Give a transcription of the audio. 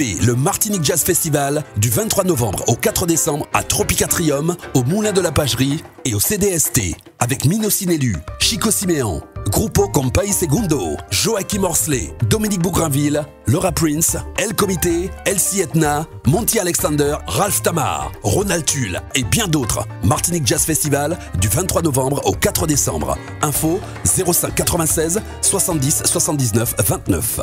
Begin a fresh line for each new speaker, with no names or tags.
Le Martinique Jazz Festival du 23 novembre au 4 décembre à Tropicatrium, au Moulin de la Pagerie et au CDST avec Mino Sinelu, Chico Siméan, Grupo Compay Segundo, Joachim Orsley, Dominique Bougrinville, Laura Prince, El Comité, Elsie Etna, Monty Alexander, Ralph Tamar, Ronald Tulle et bien d'autres. Martinique Jazz Festival du 23 novembre au 4 décembre. Info 05 96 70 79 29.